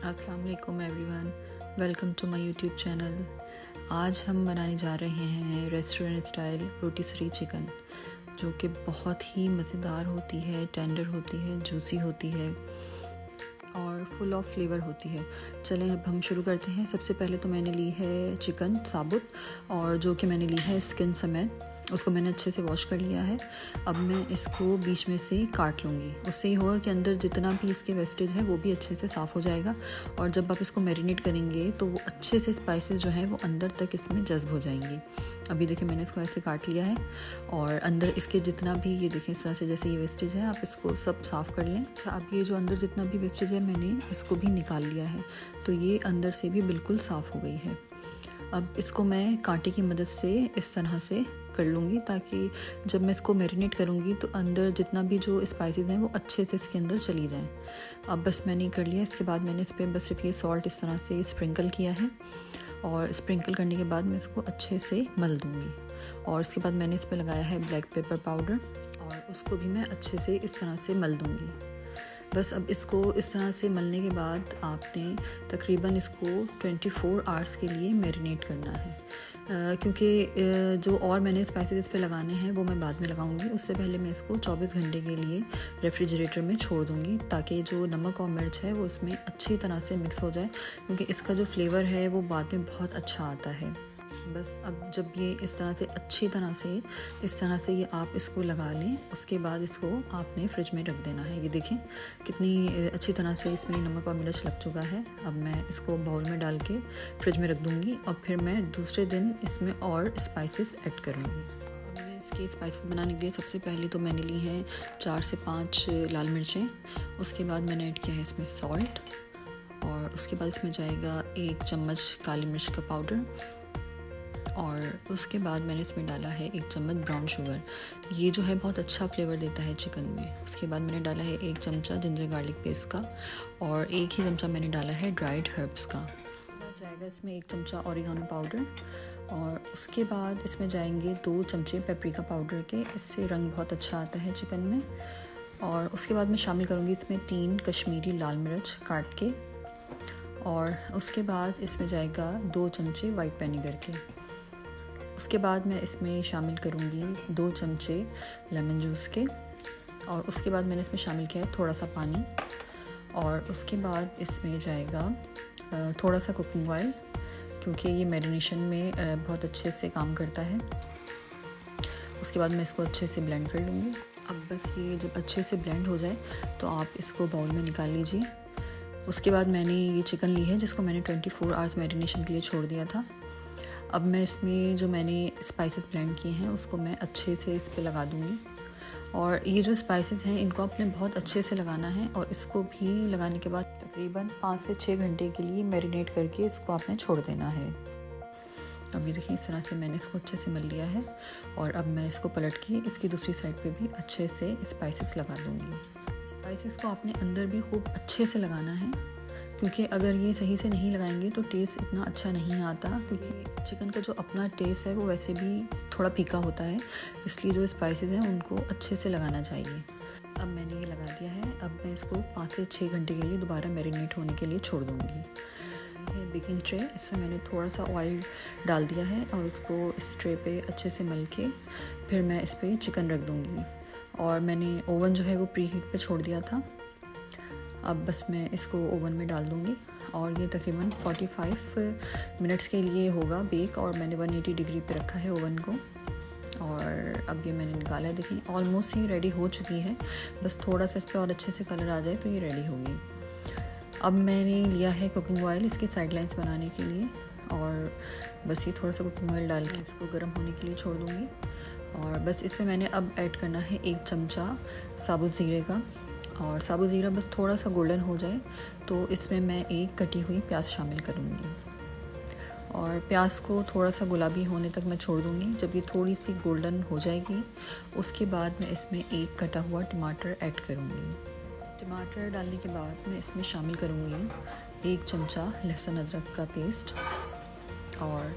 अस्सलाम वालेकुम everyone. Welcome to my YouTube channel. आज हम बनाने जा रहे हैं रेस्टोरेंट स्टाइल रोटी सरी चिकन, जो कि बहुत ही मज़ेदार होती है, टेंडर होती है, जूसी होती है और फुल ऑफ़ फ्लेवर होती है। चलें, अब हम शुरू करते हैं। सबसे पहले तो मैंने ली है चिकन साबुत और जो कि मैंने ली है स्किन समेत उसको मैंने अच्छे से वॉश कर लिया है। अब मैं इसको बीच में से काट लूँगी। उससे ये होगा कि अंदर जितना भी इसके वेस्टेज है, वो भी अच्छे से साफ़ हो जाएगा। और जब आप इसको मैरिनेट करेंगे तो वो अच्छे से स्पाइसेस जो हैं, वो अंदर तक इसमें जज्ब हो जाएँगे। अभी देखिए मैंने इसको ऐसे काट लिया है। और अंदर इसके जितना भी, ये देखें, इस तरह से जैसे ये वेस्टेज है, आप इसको सब साफ़ कर लें। अच्छा अब ये जो अंदर जितना भी वेस्टेज है, मैंने इसको भी निकाल लिया है। तो ये अंदर से भी बिल्कुल साफ़ हो गई है। अब इसको मैं कांटे की मदद से इस तरह से कर लूँगी ताकि जब मैं इसको मैरिनेट करूँगी तो अंदर जितना भी जो स्पाइसेस हैं वो अच्छे से इसके अंदर चली जाएँ। अब बस मैंने कर लिया, इसके बाद मैंने इस पर बस सिर्फ़ ये सॉल्ट इस तरह से स्प्रिंकल किया है और स्प्रिंकल करने के बाद मैं इसको अच्छे से मल दूँगी। और इसके बाद मैंने इस पर लगाया है ब्लैक पेपर पाउडर और उसको भी मैं अच्छे से इस तरह से मल दूँगी। बस अब इसको इस तरह से मलने के बाद आपने तकरीबन इसको 24 फोर आवर्स के लिए मैरिनेट करना है। क्योंकि जो और मैंने स्पाइसेस इस पर लगाने हैं, वो मैं बाद में लगाऊँगी। उससे पहले मैं इसको 24 घंटे के लिए रेफ्रिजरेटर में छोड़ दूँगी, ताकि जो नमक और मिर्च है, वो इसमें अच्छी तरह से मिक्स हो जाए, क्योंकि इसका जो फ्लेवर है, वो बाद में बहुत अच्छा आता है। बस अब जब ये इस तरह से अच्छी तरह से, इस तरह से ये आप इसको लगा लें, उसके बाद इसको आपने फ्रिज में रख देना है। ये देखें, कितनी अच्छी तरह से इसमें नमक और मिर्च लग चुका है। अब मैं इसको बाउल में डाल के फ्रिज में रख दूँगी और फिर मैं दूसरे दिन इसमें और स्पाइसेस ऐड करूँगी। इसके स्पाइसेस बनाने के लिए सबसे पहले तो मैंने ली है चार से पाँच लाल मिर्चें, उसके बाद मैंने ऐड किया है इसमें सॉल्ट और उसके बाद इसमें जाएगा एक चम्मच काली मिर्च का पाउडर और उसके बाद मैंने इसमें डाला है एक चम्मच ब्राउन शुगर ये जो है बहुत अच्छा फ्लेवर देता है चिकन में। उसके बाद मैंने डाला है एक चमचा जिंजर गार्लिक पेस्ट का और एक ही चमचा मैंने डाला है ड्राइड हर्ब्स का। जाएगा इसमें एक चमचा औरिगानो पाउडर और उसके बाद इसमें जाएँगे दो चमचे पेपरिका पाउडर के। इससे रंग बहुत अच्छा आता है चिकन में। और उसके बाद मैं शामिल करूँगी इसमें तीन कश्मीरी लाल मिर्च काट के। और उसके बाद इसमें जाएगा दो चमचे वाइट पेनीगर के। उसके बाद मैं इसमें शामिल करूँगी दो चमचे लेमन जूस के और उसके बाद मैंने इसमें शामिल किया है थोड़ा सा पानी और उसके बाद इसमें जाएगा थोड़ा सा कुकिंग ऑयल क्योंकि ये मैरिनेशन में बहुत अच्छे से काम करता है। उसके बाद मैं इसको अच्छे से ब्लेंड कर लूँगी। अब बस ये जब अच्छे से ब्लेंड हो जाए तो आप इसको बाउल में निकाल लीजिए। उसके बाद मैंने ये चिकन ली है जिसको मैंने 24 फोर आवर्स मैरिनेशन के लिए छोड़ दिया था। अब मैं इसमें जो मैंने स्पाइसेस ब्लेंड किए हैं, उसको मैं अच्छे से इस पर लगा दूँगी। और ये जो स्पाइसेस हैं, इनको आपने बहुत अच्छे से लगाना है और इसको भी लगाने के बाद तकरीबन पाँच से छः घंटे के लिए मैरिनेट करके इसको आपने छोड़ देना है। अभी देखिए, इस तरह से मैंने इसको अच्छे से मल लिया है और अब मैं इसको पलट के इसकी दूसरी साइड पे भी अच्छे से स्पाइसेस लगा लूँगी। स्पाइसेस को आपने अंदर भी खूब अच्छे से लगाना है। क्योंकि अगर ये सही से नहीं लगाएँगे तो टेस्ट इतना अच्छा नहीं आता, क्योंकि चिकन का जो अपना टेस्ट है वो वैसे भी थोड़ा फीका होता है, इसलिए जो स्पाइसेस हैं उनको अच्छे से लगाना चाहिए। अब मैंने ये लगा दिया है, अब मैं इसको पाँच से छः घंटे के लिए दोबारा मैरिनेट होने के लिए छोड़ दूँगी। बेकिंग ट्रे इसमें मैंने थोड़ा सा ऑयल डाल दिया है और उसको इस ट्रे पे अच्छे से मल के फिर मैं इस पर चिकन रख दूँगी। और मैंने ओवन जो है वो प्री हीट पर छोड़ दिया था। अब बस मैं इसको ओवन में डाल दूँगी और ये तकरीबन 45 मिनट्स के लिए होगा बेक और मैंने 180 डिग्री पे रखा है ओवन को। और अब ये मैंने निकाला है, देखिए ऑलमोस्ट ये रेडी हो चुकी है। बस थोड़ा सा इस पर और अच्छे से कलर आ जाए तो ये रेडी होगी। अब मैंने लिया है कुकिंग ऑयल इसके साइड लाइन्स बनाने के लिए और बस ये थोड़ा सा कुकिंग ऑयल डाल के इसको गर्म होने के लिए छोड़ दूँगी। और बस इसमें मैंने अब ऐड करना है एक चमचा साबुत ज़ीरे का। और साबुत ज़ीरा बस थोड़ा सा गोल्डन हो जाए तो इसमें मैं एक कटी हुई प्याज शामिल करूँगी। और प्याज को थोड़ा सा गुलाबी होने तक मैं छोड़ दूँगी। जब ये थोड़ी सी गोल्डन हो जाएगी, उसके बाद मैं इसमें एक कटा हुआ टमाटर ऐड करूँगी। टमाटर डालने के बाद मैं इसमें शामिल करूँगी एक चमचा लहसुन अदरक का पेस्ट और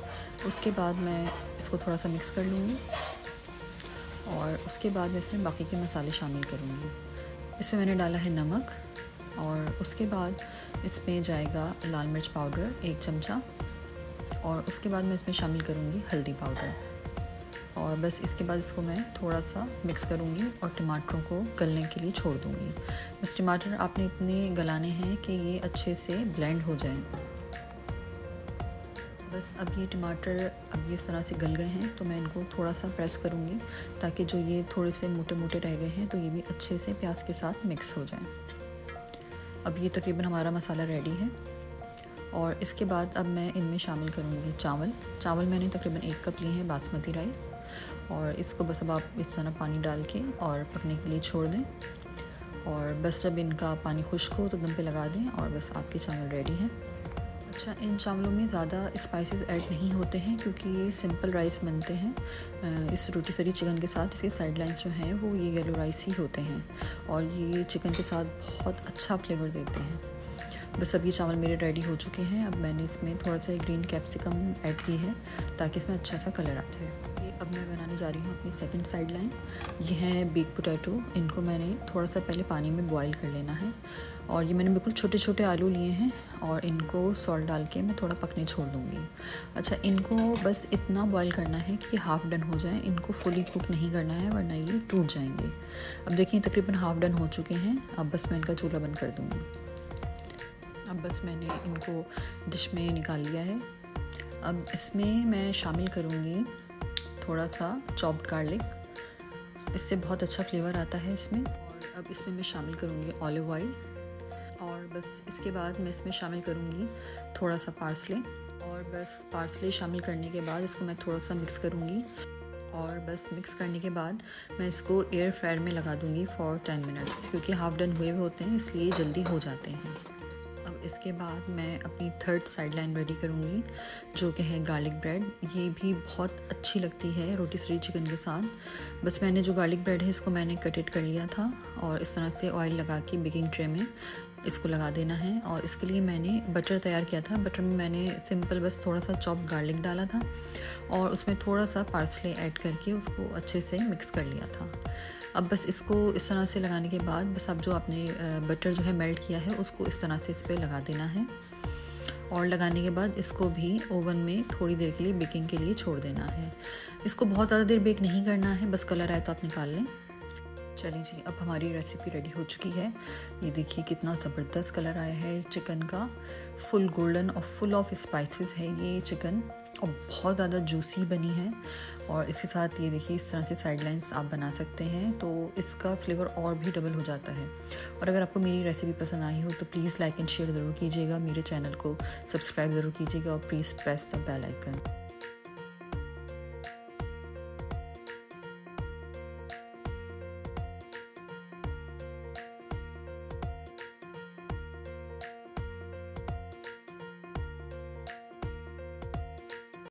उसके बाद मैं इसको थोड़ा सा मिक्स कर लूँगी और उसके बाद मैं इसमें बाकी के मसाले शामिल करूँगी। इसमें मैंने डाला है नमक और उसके बाद इसमें जाएगा लाल मिर्च पाउडर एक चमचा और उसके बाद मैं इसमें शामिल करूँगी हल्दी पाउडर। और बस इसके बाद इसको मैं थोड़ा सा मिक्स करूँगी और टमाटरों को गलने के लिए छोड़ दूँगी। बस टमाटर आपने इतने गलाने हैं कि ये अच्छे से ब्लेंड हो जाएँ। बस अब ये टमाटर अब ये इस तरह से गल गए हैं तो मैं इनको थोड़ा सा प्रेस करूँगी ताकि जो ये थोड़े से मोटे मोटे रह गए हैं तो ये भी अच्छे से प्याज के साथ मिक्स हो जाए। अब ये तकरीबन हमारा मसाला रेडी है और इसके बाद अब मैं इनमें शामिल करूँगी चावल। चावल मैंने तकरीबन एक कप लिए हैं बासमती राइस और इसको बस अब आप इस तरह पानी डाल के और पकने के लिए छोड़ दें और बस जब इनका पानी खुश्क हो तो दम पे लगा दें और बस आपके चावल रेडी हैं। अच्छा इन चावलों में ज़्यादा स्पाइसेस ऐड नहीं होते हैं क्योंकि ये सिंपल राइस बनते हैं। इस रोटी सरी चिकन के साथ इसके साइड लाइन्स जो हैं, वो ये येलो राइस ही होते हैं और ये चिकन के साथ बहुत अच्छा फ्लेवर देते हैं। बस अब ये चावल मेरे रेडी हो चुके हैं। अब मैंने इसमें थोड़ा सा ग्रीन कैप्सिकम ऐड की है ताकि इसमें अच्छा सा कलर आ जाए। ये अब मैं बनाने जा रही हूँ अपनी सेकंड साइड लाइन ये है बेक पोटैटो इनको मैंने थोड़ा सा पहले पानी में बॉईल कर लेना है। और ये मैंने बिल्कुल छोटे छोटे आलू लिए हैं और इनको सॉल्ट डाल के मैं थोड़ा पकने छोड़ दूँगी। अच्छा इनको बस इतना बॉईल करना है कि ये हाफ़ डन हो जाए। इनको फुली कुक नहीं करना है, वरना ये टूट जाएँगे। अब देखिए, तकरीबन हाफ़ डन हो चुके हैं। अब बस मैं इनका चूल्हा बंद कर दूँगी। अब बस मैंने इनको डिश में निकाल लिया है। अब इसमें मैं शामिल करूँगी थोड़ा सा चॉप्ड गार्लिक इससे बहुत अच्छा फ्लेवर आता है इसमें। अब इसमें मैं शामिल करूँगी ऑलिव ऑयल बस इसके बाद मैं इसमें शामिल करूँगी थोड़ा सा पार्सले। और बस पार्सले शामिल करने के बाद इसको मैं थोड़ा सा मिक्स करूँगी। और बस मिक्स करने के बाद मैं इसको एयर फ्रायर में लगा दूँगी फॉर टेन मिनट्स, क्योंकि हाफ़ डन हुए हुए होते हैं, इसलिए जल्दी हो जाते हैं। अब इसके बाद मैं अपनी थर्ड साइड लाइन रेडी करूँगी, जो कि है गार्लिक ब्रेड। ये भी बहुत अच्छी लगती है रोटी सरी चिकन के साथ। बस मैंने जो गार्लिक ब्रेड है, इसको मैंने कटेड कर लिया था और इस तरह से ऑयल लगा के बेकिंग ट्रे में इसको लगा देना है और इसके लिए मैंने बटर तैयार किया था। बटर में मैंने सिंपल बस थोड़ा सा चॉप गार्लिक डाला था और उसमें थोड़ा सा पार्सले ऐड करके उसको अच्छे से मिक्स कर लिया था। अब बस इसको इस तरह से लगाने के बाद बस अब जो आपने बटर जो है मेल्ट किया है उसको इस तरह से इस पर लगा देना है और लगाने के बाद इसको भी ओवन में थोड़ी देर के लिए बेकिंग के लिए छोड़ देना है। इसको बहुत ज़्यादा देर बेक नहीं करना है, बस कलर आए तो आप निकाल लें। चलिए जी अब हमारी रेसिपी रेडी हो चुकी है। ये देखिए कितना ज़बरदस्त कलर आया है चिकन का। फुल गोल्डन और फुल ऑफ़ स्पाइसेस है ये चिकन और बहुत ज़्यादा जूसी बनी है। और इसके साथ ये देखिए इस तरह से साइड लाइन्स आप बना सकते हैं। तो इसका फ्लेवर और भी डबल हो जाता है। और अगर आपको मेरी रेसिपी पसंद आई हो तो प्लीज़ लाइक एंड शेयर ज़रूर कीजिएगा। मेरे चैनल को सब्सक्राइब ज़रूर कीजिएगा और please press the bell icon